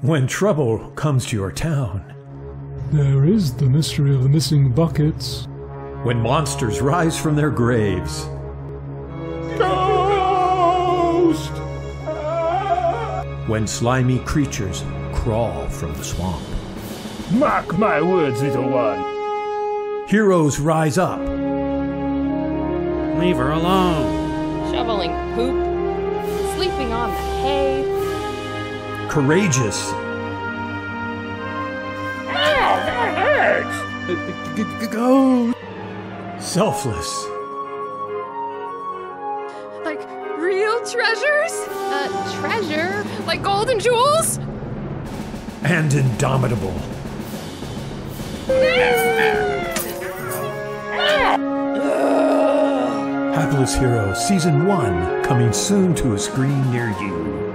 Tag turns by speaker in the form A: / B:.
A: When trouble comes to your town,
B: There is the mystery of the missing buckets.
A: when monsters rise from their graves,
B: Ghost!
A: when slimy creatures crawl from the swamp,
C: Mark my words, little one.
A: heroes rise up.
D: Leave her alone.
E: shoveling poop, sleeping on the hay.
A: Courageous, Ow, that hurts!
B: Go!
A: selfless,
E: Like real treasures? Uh, treasure? Like gold and jewels?
A: and indomitable. Hapless Heroes Season 1 coming soon to a screen near you.